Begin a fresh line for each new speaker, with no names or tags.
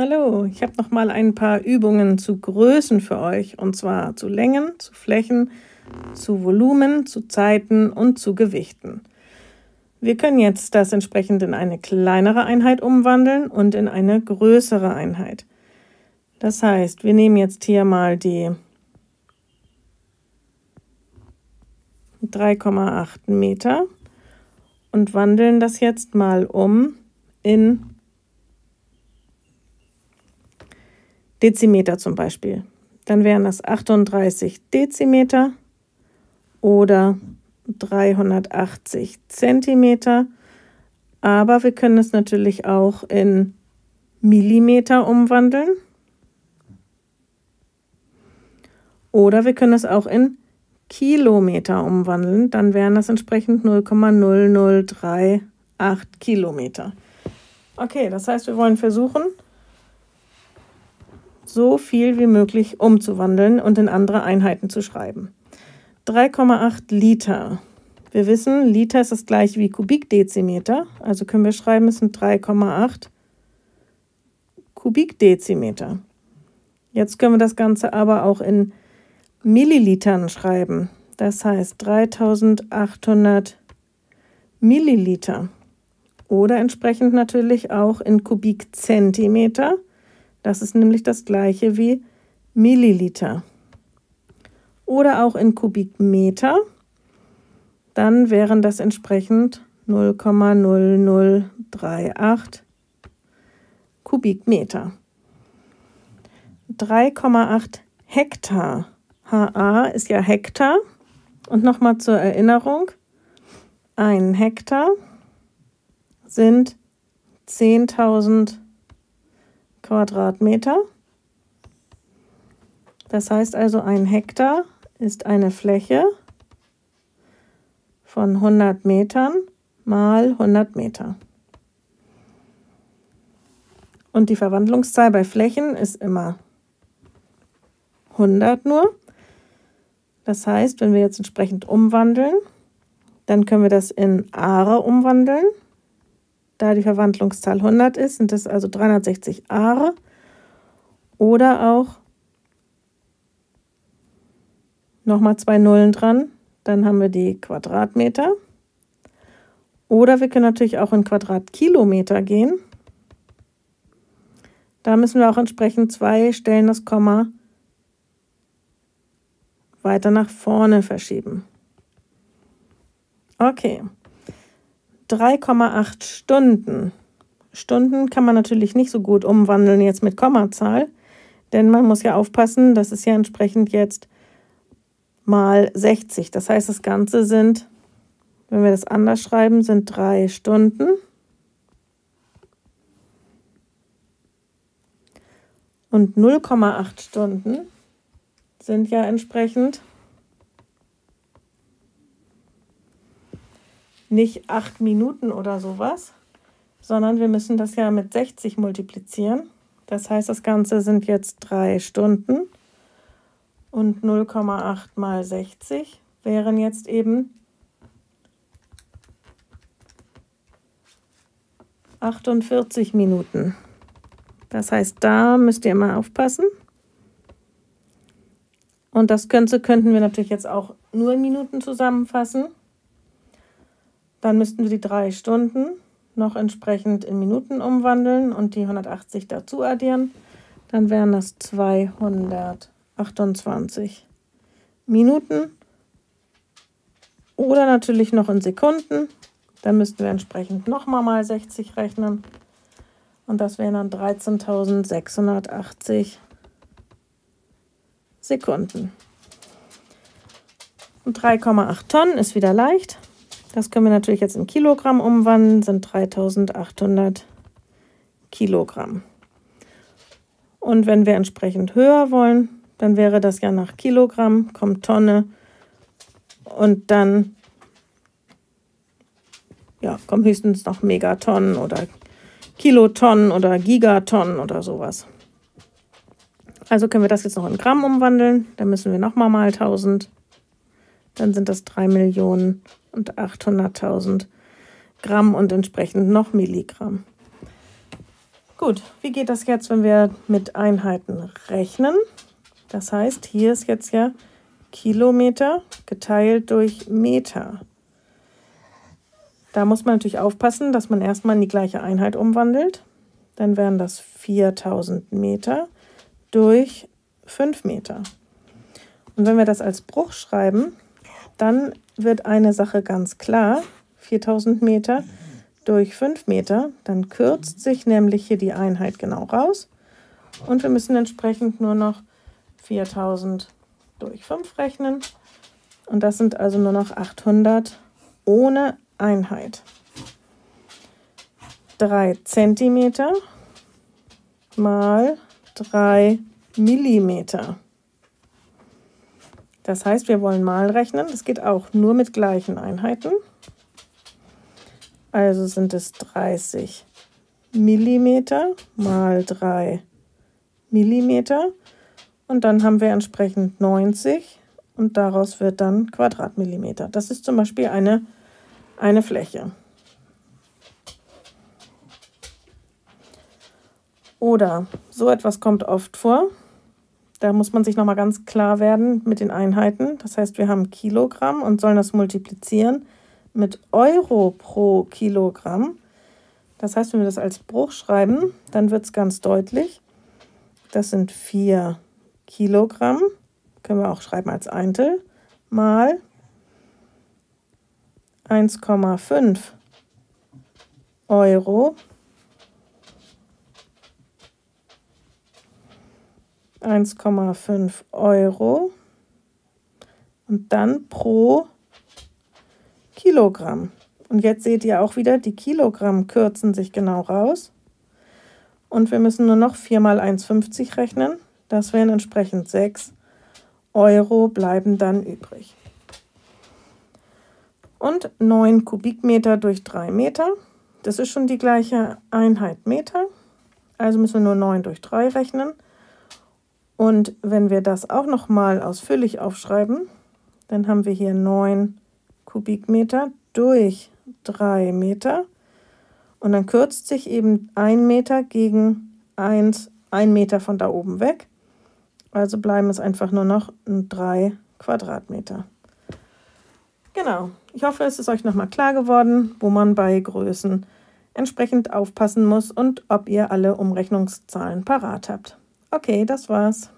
Hallo, ich habe noch mal ein paar Übungen zu Größen für euch und zwar zu Längen, zu Flächen, zu Volumen, zu Zeiten und zu Gewichten. Wir können jetzt das entsprechend in eine kleinere Einheit umwandeln und in eine größere Einheit. Das heißt, wir nehmen jetzt hier mal die 3,8 Meter und wandeln das jetzt mal um in Dezimeter zum Beispiel. Dann wären das 38 Dezimeter oder 380 Zentimeter. Aber wir können es natürlich auch in Millimeter umwandeln. Oder wir können es auch in Kilometer umwandeln. Dann wären das entsprechend 0,0038 Kilometer. Okay, das heißt, wir wollen versuchen, so viel wie möglich umzuwandeln und in andere Einheiten zu schreiben. 3,8 Liter. Wir wissen, Liter ist das gleiche wie Kubikdezimeter, also können wir schreiben, es sind 3,8 Kubikdezimeter. Jetzt können wir das Ganze aber auch in Millilitern schreiben. Das heißt 3800 Milliliter. Oder entsprechend natürlich auch in Kubikzentimeter. Das ist nämlich das gleiche wie Milliliter. Oder auch in Kubikmeter. Dann wären das entsprechend 0,0038 Kubikmeter. 3,8 Hektar. HA ist ja Hektar. Und nochmal zur Erinnerung, ein Hektar sind 10.000 Quadratmeter. Das heißt also, ein Hektar ist eine Fläche von 100 Metern mal 100 Meter. Und die Verwandlungszahl bei Flächen ist immer 100 nur. Das heißt, wenn wir jetzt entsprechend umwandeln, dann können wir das in Are umwandeln. Da die Verwandlungszahl 100 ist, sind es also 360 Are. Oder auch nochmal zwei Nullen dran, dann haben wir die Quadratmeter. Oder wir können natürlich auch in Quadratkilometer gehen. Da müssen wir auch entsprechend zwei Stellen das Komma weiter nach vorne verschieben. Okay. 3,8 Stunden. Stunden kann man natürlich nicht so gut umwandeln jetzt mit Kommazahl, denn man muss ja aufpassen, das ist ja entsprechend jetzt mal 60. Das heißt, das Ganze sind, wenn wir das anders schreiben, sind drei Stunden. Und 0,8 Stunden sind ja entsprechend nicht acht Minuten oder sowas, sondern wir müssen das ja mit 60 multiplizieren. Das heißt, das Ganze sind jetzt drei Stunden und 0,8 mal 60 wären jetzt eben 48 Minuten. Das heißt, da müsst ihr immer aufpassen. Und das Ganze könnten wir natürlich jetzt auch nur in Minuten zusammenfassen. Dann müssten wir die drei Stunden noch entsprechend in Minuten umwandeln und die 180 dazu addieren. Dann wären das 228 Minuten. Oder natürlich noch in Sekunden. Dann müssten wir entsprechend nochmal mal 60 rechnen. Und das wären dann 13.680 Sekunden. Und 3,8 Tonnen ist wieder leicht. Das können wir natürlich jetzt in Kilogramm umwandeln, sind 3800 Kilogramm. Und wenn wir entsprechend höher wollen, dann wäre das ja nach Kilogramm, kommt Tonne und dann ja, kommen höchstens noch Megatonnen oder Kilotonnen oder Gigatonnen oder sowas. Also können wir das jetzt noch in Gramm umwandeln. Dann müssen wir nochmal mal 1000. Dann sind das 3 Millionen und 800.000 Gramm und entsprechend noch Milligramm. Gut. Wie geht das jetzt, wenn wir mit Einheiten rechnen? Das heißt, hier ist jetzt ja Kilometer geteilt durch Meter. Da muss man natürlich aufpassen, dass man erstmal in die gleiche Einheit umwandelt. Dann wären das 4000 Meter durch 5 Meter. Und wenn wir das als Bruch schreiben, dann wird eine Sache ganz klar. 4000 Meter durch 5 Meter, dann kürzt sich nämlich hier die Einheit genau raus. Und wir müssen entsprechend nur noch 4000 durch 5 rechnen. Und das sind also nur noch 800 ohne Einheit. 3 Zentimeter mal 3 Millimeter. Das heißt, wir wollen mal rechnen. Das geht auch nur mit gleichen Einheiten. Also sind es 30 Millimeter mal 3 Millimeter. Und dann haben wir entsprechend 90 und daraus wird dann Quadratmillimeter. Das ist zum Beispiel eine, eine Fläche. Oder so etwas kommt oft vor. Da muss man sich nochmal ganz klar werden mit den Einheiten. Das heißt, wir haben Kilogramm und sollen das multiplizieren mit Euro pro Kilogramm. Das heißt, wenn wir das als Bruch schreiben, dann wird es ganz deutlich. Das sind 4 Kilogramm, können wir auch schreiben als Eintel, mal 1,5 Euro 1,5 Euro und dann pro Kilogramm. Und jetzt seht ihr auch wieder, die Kilogramm kürzen sich genau raus. Und wir müssen nur noch 4 mal 1,50 rechnen. Das wären entsprechend 6 Euro bleiben dann übrig. Und 9 Kubikmeter durch 3 Meter. Das ist schon die gleiche Einheit Meter. Also müssen wir nur 9 durch 3 rechnen. Und wenn wir das auch noch mal ausführlich aufschreiben, dann haben wir hier 9 Kubikmeter durch 3 Meter. Und dann kürzt sich eben 1 Meter gegen 1, 1 Meter von da oben weg. Also bleiben es einfach nur noch 3 Quadratmeter. Genau, ich hoffe, es ist euch nochmal klar geworden, wo man bei Größen entsprechend aufpassen muss und ob ihr alle Umrechnungszahlen parat habt. Okay, das war's.